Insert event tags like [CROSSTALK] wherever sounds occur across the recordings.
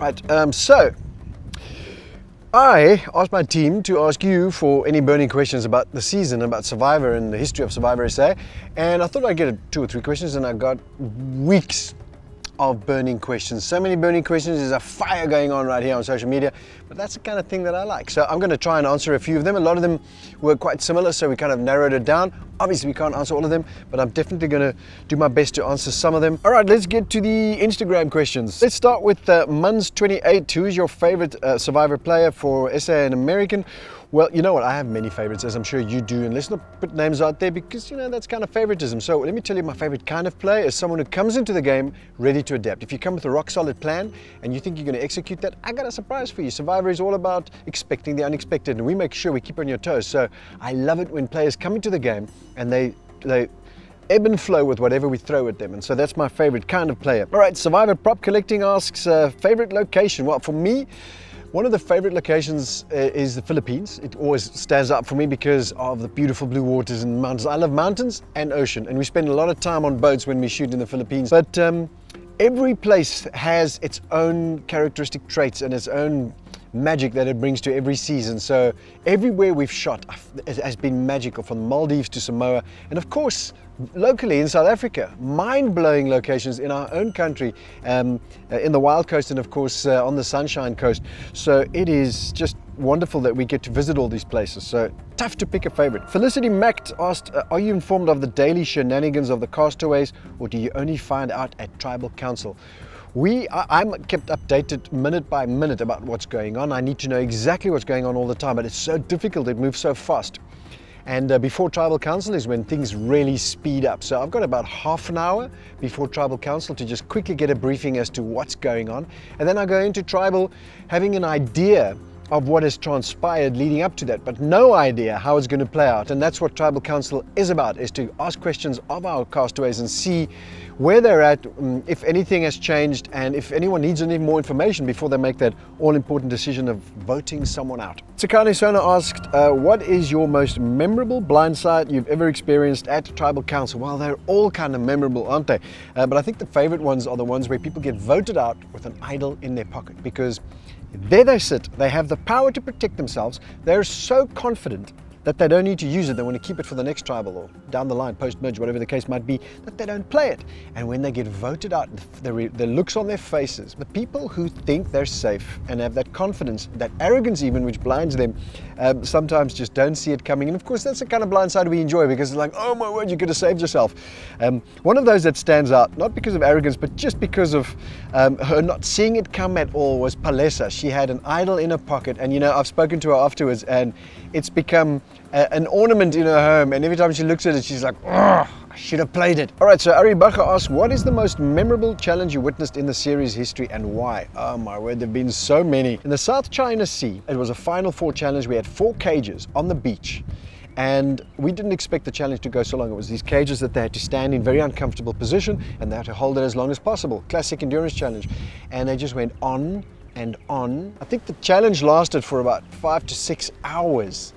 Right, um, so I asked my team to ask you for any burning questions about the season, about Survivor and the history of Survivor SA. And I thought I'd get two or three questions, and I got weeks of burning questions. So many burning questions. There's a fire going on right here on social media, but that's the kind of thing that I like. So I'm going to try and answer a few of them. A lot of them were quite similar, so we kind of narrowed it down. Obviously, we can't answer all of them, but I'm definitely going to do my best to answer some of them. All right, let's get to the Instagram questions. Let's start with uh, Muns28. Who is your favorite uh, Survivor player for SA and American? Well, you know what? I have many favorites, as I'm sure you do, and let's not put names out there because, you know, that's kind of favoritism. So let me tell you my favorite kind of player is someone who comes into the game ready to adapt. If you come with a rock solid plan and you think you're going to execute that, I got a surprise for you. Survivor is all about expecting the unexpected, and we make sure we keep on your toes. So I love it when players come into the game and they, they ebb and flow with whatever we throw at them. And so that's my favorite kind of player. All right, Survivor Prop Collecting asks, uh, favorite location? Well, for me, one of the favorite locations uh, is the Philippines. It always stands out for me because of the beautiful blue waters and mountains. I love mountains and ocean, and we spend a lot of time on boats when we shoot in the Philippines. But um, every place has its own characteristic traits and its own magic that it brings to every season. So everywhere we've shot has been magical, from the Maldives to Samoa, and of course locally in South Africa, mind-blowing locations in our own country, um, uh, in the Wild Coast and of course uh, on the Sunshine Coast. So it is just wonderful that we get to visit all these places. So tough to pick a favorite. Felicity Macht asked, uh, are you informed of the daily shenanigans of the castaways or do you only find out at tribal council? We, I, am kept updated minute by minute about what's going on. I need to know exactly what's going on all the time, but it's so difficult, it moves so fast. And uh, before Tribal Council is when things really speed up. So I've got about half an hour before Tribal Council to just quickly get a briefing as to what's going on. And then I go into Tribal having an idea of what has transpired leading up to that, but no idea how it's going to play out. And that's what Tribal Council is about, is to ask questions of our castaways and see where they're at, um, if anything has changed, and if anyone needs any more information before they make that all-important decision of voting someone out. Tsakani Sona asked, uh, what is your most memorable blindside you've ever experienced at Tribal Council? Well, they're all kind of memorable, aren't they? Uh, but I think the favorite ones are the ones where people get voted out with an idol in their pocket because there they sit, they have the power to protect themselves, they're so confident that they don't need to use it, they want to keep it for the next tribal or down the line, post-merge, whatever the case might be, that they don't play it. And when they get voted out, the, the looks on their faces, the people who think they're safe and have that confidence, that arrogance even, which blinds them, um, sometimes just don't see it coming. And of course, that's the kind of blind side we enjoy because it's like, oh my word, you could have saved yourself. Um, one of those that stands out, not because of arrogance, but just because of um, her not seeing it come at all was Palesa. She had an idol in her pocket and you know, I've spoken to her afterwards and it's become a, an ornament in her home and every time she looks at it she's like I should have played it. All right, so Ari Bacher asks, what is the most memorable challenge you witnessed in the series history and why? Oh my word, there have been so many. In the South China Sea, it was a Final Four challenge. We had four cages on the beach and we didn't expect the challenge to go so long. It was these cages that they had to stand in very uncomfortable position and they had to hold it as long as possible. Classic endurance challenge. And they just went on and on. I think the challenge lasted for about five to six hours.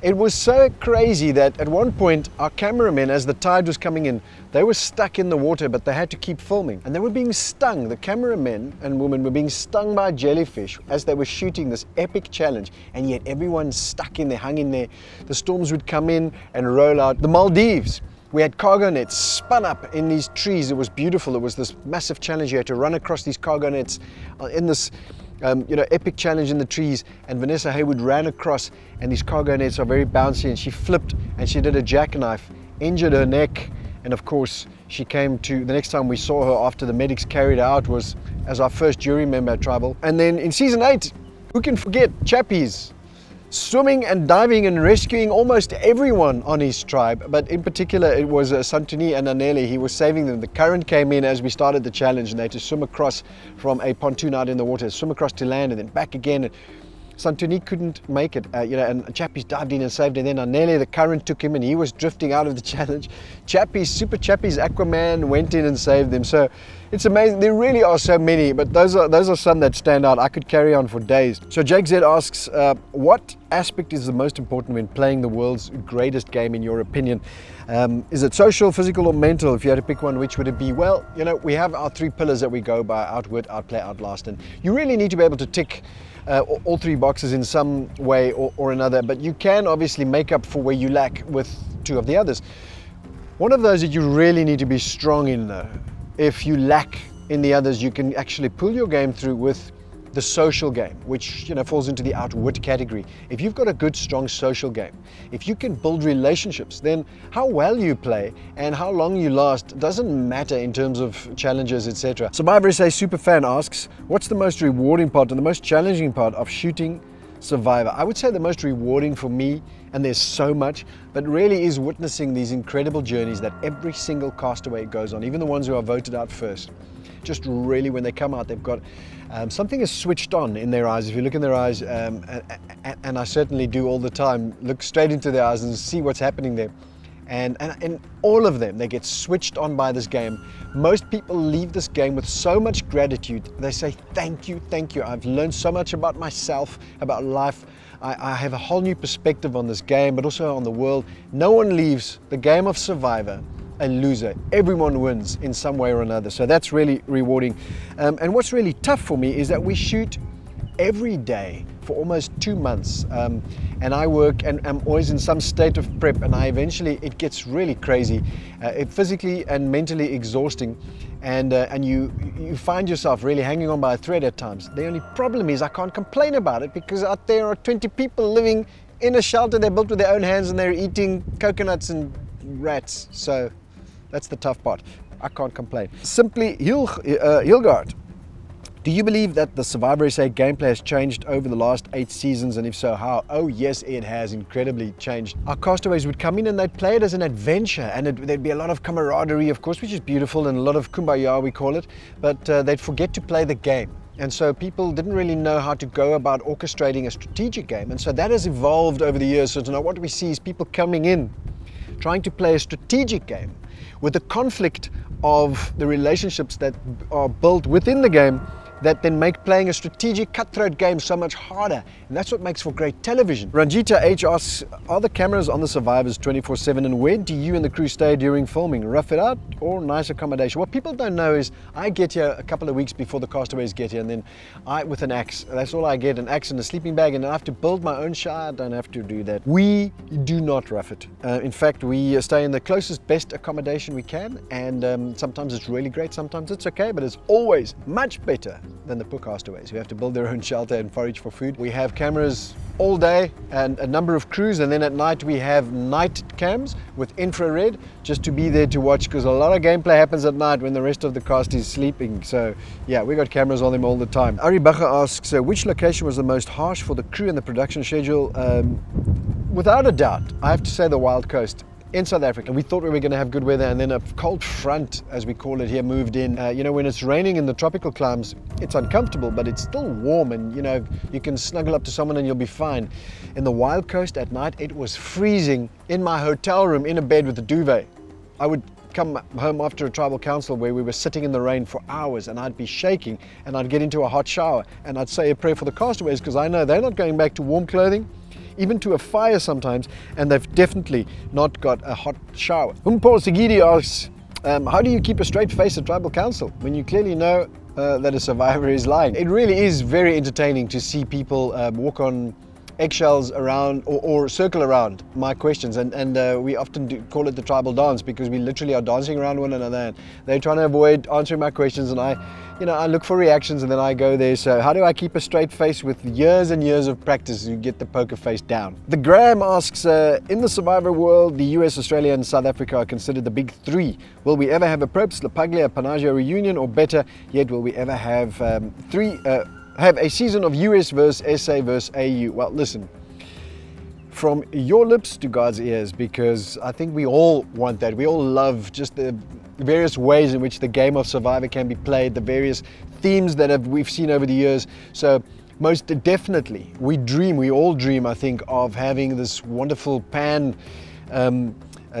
It was so crazy that at one point our cameramen, as the tide was coming in, they were stuck in the water, but they had to keep filming. And they were being stung. The cameramen and women were being stung by jellyfish as they were shooting this epic challenge. And yet everyone stuck in there, hung in there. The storms would come in and roll out. The Maldives, we had cargo nets spun up in these trees. It was beautiful. It was this massive challenge. You had to run across these cargo nets uh, in this um, you know, epic challenge in the trees. And Vanessa Haywood ran across and these cargo nets are very bouncy and she flipped and she did a jackknife, injured her neck. And of course, she came to, the next time we saw her after the medics carried her out was as our first jury member at Tribal. And then in season eight, who can forget Chappies? Swimming and diving and rescuing almost everyone on his tribe, but in particular it was uh, Santuni and Anele. He was saving them. The current came in as we started the challenge and they had to swim across from a pontoon out in the water, swim across to land and then back again. Santuni couldn't make it, uh, you know, and Chappies dived in and saved him. Then Anele, the current took him and he was drifting out of the [LAUGHS] challenge. Chappies, Super Chappies, Aquaman went in and saved them. So It's amazing. There really are so many, but those are those are some that stand out. I could carry on for days. So Jake Z asks, uh, what aspect is the most important when playing the world's greatest game, in your opinion? Um, is it social, physical, or mental? If you had to pick one, which would it be? Well, you know, we have our three pillars that we go by: outwit, outplay, outlast, and you really need to be able to tick. Uh, all three boxes in some way or, or another, but you can obviously make up for where you lack with two of the others. One of those that you really need to be strong in though if you lack in the others, you can actually pull your game through with the social game, which you know falls into the outwit category. If you've got a good, strong social game, if you can build relationships, then how well you play and how long you last doesn't matter in terms of challenges, etc. Survivor SA Superfan asks, what's the most rewarding part and the most challenging part of shooting Survivor? I would say the most rewarding for me and there's so much, but really is witnessing these incredible journeys that every single castaway goes on, even the ones who are voted out first. Just really, when they come out, they've got um, something is switched on in their eyes. If you look in their eyes, um, and, and I certainly do all the time, look straight into their eyes and see what's happening there. And, and, and, all of them, they get switched on by this game. Most people leave this game with so much gratitude. They say, thank you, thank you. I've learned so much about myself, about life. I, I have a whole new perspective on this game, but also on the world. No one leaves the game of Survivor a loser. Everyone wins in some way or another. So that's really rewarding. Um, and what's really tough for me is that we shoot every day for almost two months. Um, and I work and I'm always in some state of prep and I eventually, it gets really crazy, uh, it physically and mentally exhausting. And, uh, and you, you find yourself really hanging on by a thread at times. The only problem is I can't complain about it because out there are 20 people living in a shelter they built with their own hands and they're eating coconuts and rats. So that's the tough part. I can't complain. Simply uh, Hilgard do you believe that the Survivor SA gameplay has changed over the last eight seasons, and if so, how? Oh yes, it has incredibly changed. Our castaways would come in and they'd play it as an adventure, and it, there'd be a lot of camaraderie, of course, which is beautiful, and a lot of kumbaya, we call it, but uh, they'd forget to play the game. And so people didn't really know how to go about orchestrating a strategic game. And so that has evolved over the years. So now what we see is people coming in, trying to play a strategic game with the conflict of the relationships that are built within the game that then make playing a strategic cutthroat game so much harder. And that's what makes for great television. Ranjita H asks, are the cameras on the survivors 24-7 and where do you and the crew stay during filming? Rough it out or nice accommodation? What people don't know is I get here a couple of weeks before the castaways get here and then I, with an axe, that's all I get, an axe and a sleeping bag and I have to build my own shower, I don't have to do that. We do not rough it. Uh, in fact, we stay in the closest, best accommodation we can and um, sometimes it's really great, sometimes it's okay, but it's always much better than the poor castaways. Who have to build their own shelter and forage for food. We have cameras all day and a number of crews and then at night we have night cams with infrared just to be there to watch because a lot of gameplay happens at night when the rest of the cast is sleeping. So yeah we got cameras on them all the time. Ari Bacher asks uh, which location was the most harsh for the crew and the production schedule? Um, without a doubt I have to say the Wild Coast in South Africa. We thought we were going to have good weather and then a cold front, as we call it here, moved in. Uh, you know, when it's raining in the tropical climes, it's uncomfortable, but it's still warm and, you know, you can snuggle up to someone and you'll be fine. In the Wild Coast at night, it was freezing in my hotel room in a bed with a duvet. I would come home after a tribal council where we were sitting in the rain for hours and I'd be shaking and I'd get into a hot shower and I'd say a prayer for the castaways because I know they're not going back to warm clothing even to a fire sometimes, and they've definitely not got a hot shower. Umpol Sigidi asks, um, how do you keep a straight face at tribal council when you clearly know uh, that a survivor is lying? It really is very entertaining to see people um, walk on eggshells around or, or, circle around my questions. And, and uh, we often call it the tribal dance because we literally are dancing around one another and they're trying to avoid answering my questions. And I you know I look for reactions and then I go there. So how do I keep a straight face with years and years of practice you get the poker face down? The Graham asks uh, in the survivor world the US Australia and South Africa are considered the big three. Will we ever have a Probst LaPaglia Panagio reunion or better yet will we ever have um, three uh, have a season of US versus SA versus AU. Well, listen, from your lips to God's ears, because I think we all want that. We all love just the various ways in which the game of Survivor can be played, the various themes that have, we've seen over the years. So most definitely, we dream, we all dream, I think, of having this wonderful pan um,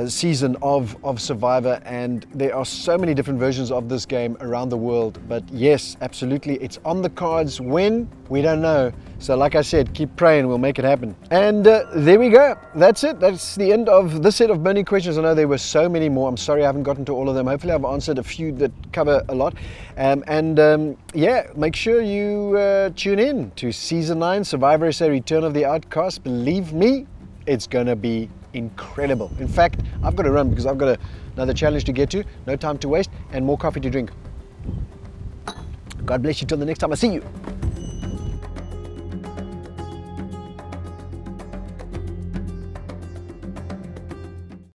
season of, of Survivor, and there are so many different versions of this game around the world. But yes, absolutely, it's on the cards. When? We don't know. So, like I said, keep praying, we'll make it happen. And uh, there we go. That's it. That's the end of this set of burning questions. I know there were so many more. I'm sorry I haven't gotten to all of them. Hopefully, I've answered a few that cover a lot. Um, and um, yeah, make sure you uh, tune in to season 9 Survivor SA Return of the Outcast. Believe me, it's to be incredible. In fact, I've got to run because I've got a, another challenge to get to, no time to waste, and more coffee to drink. God bless you till the next time I see you.